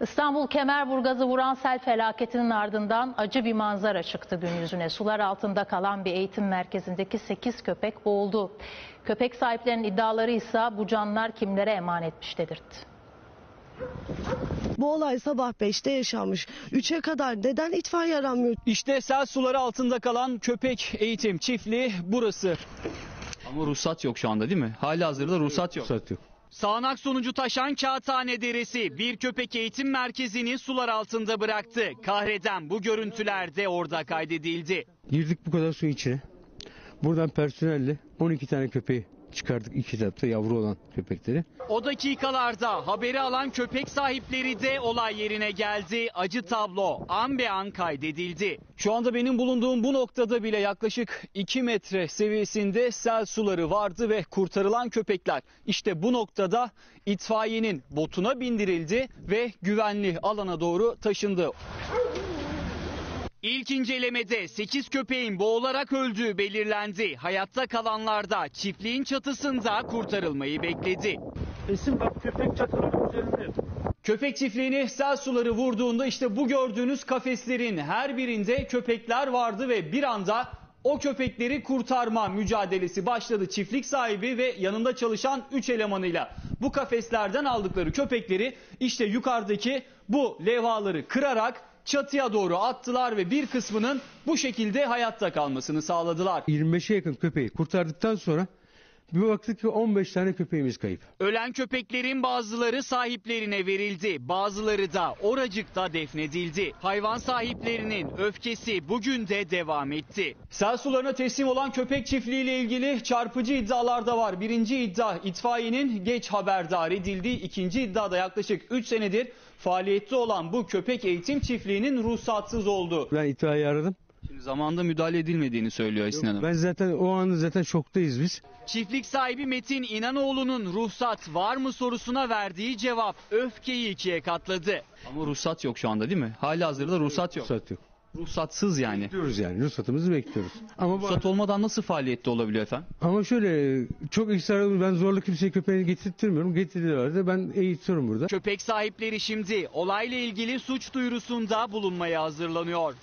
İstanbul Kemerburgaz'ı vuran sel felaketinin ardından acı bir manzara çıktı gün yüzüne. Sular altında kalan bir eğitim merkezindeki 8 köpek boğuldu. Köpek sahiplerinin iddiaları ise bu canlar kimlere emanetmiş dedirtti. Bu olay sabah 5'te yaşanmış. 3'e kadar neden itfaiye aranmıyor? İşte sel suları altında kalan köpek eğitim çiftliği burası. Ama ruhsat yok şu anda değil mi? Hali hazırda ruhsat yok. Ruhsat yok. Sağanak sonucu taşan Kağıthane Deresi bir köpek eğitim merkezini sular altında bıraktı. Kahreden bu görüntüler de orada kaydedildi. Girdik bu kadar su içine. Buradan personelle 12 tane köpeği çıkardık iki tarafta yavru olan köpekleri. O dakikalarda haberi alan köpek sahipleri de olay yerine geldi. Acı tablo an be an kaydedildi. Şu anda benim bulunduğum bu noktada bile yaklaşık 2 metre seviyesinde sel suları vardı ve kurtarılan köpekler işte bu noktada itfaiyenin botuna bindirildi ve güvenli alana doğru taşındı. İlk incelemede 8 köpeğin boğularak öldüğü belirlendi. Hayatta kalanlar da çiftliğin çatısında kurtarılmayı bekledi. Esin bak köpek çatının üzerinde. Köpek çiftliğini sel suları vurduğunda işte bu gördüğünüz kafeslerin her birinde köpekler vardı ve bir anda o köpekleri kurtarma mücadelesi başladı. Çiftlik sahibi ve yanında çalışan 3 elemanıyla bu kafeslerden aldıkları köpekleri işte yukarıdaki bu levhaları kırarak çatıya doğru attılar ve bir kısmının bu şekilde hayatta kalmasını sağladılar. 25'e yakın köpeği kurtardıktan sonra bir baktık ki 15 tane köpeğimiz kayıp. Ölen köpeklerin bazıları sahiplerine verildi, bazıları da oracıkta defnedildi. Hayvan sahiplerinin öfkesi bugün de devam etti. Sel sularına teslim olan köpek çiftliği ile ilgili çarpıcı iddialar da var. Birinci iddia itfaiyenin geç haberdar edildiği, ikinci iddia da yaklaşık 3 senedir faaliyette olan bu köpek eğitim çiftliğinin ruhsatsız olduğu. Ben itfaiye aradım. Zamanda müdahale edilmediğini söylüyor Esin Hanım. Ben zaten o anda zaten şoktayız biz. Çiftlik sahibi Metin İnanoğlu'nun ruhsat var mı sorusuna verdiği cevap öfkeyi ikiye katladı. Ama ruhsat yok şu anda değil mi? Hali hazırda ruhsat yok. Ruhsat yok. Ruhsatsız yani. Bekliyoruz yani ruhsatımızı bekliyoruz. Ama bu- Ruhsat olmadan nasıl faaliyette olabiliyor efendim? ama şöyle çok ısrarlı ben zorla kimseye köpeğini getirtmiyorum. Getirdiler de ben eğitiyorum burada. Köpek sahipleri şimdi olayla ilgili suç duyurusunda bulunmaya hazırlanıyor.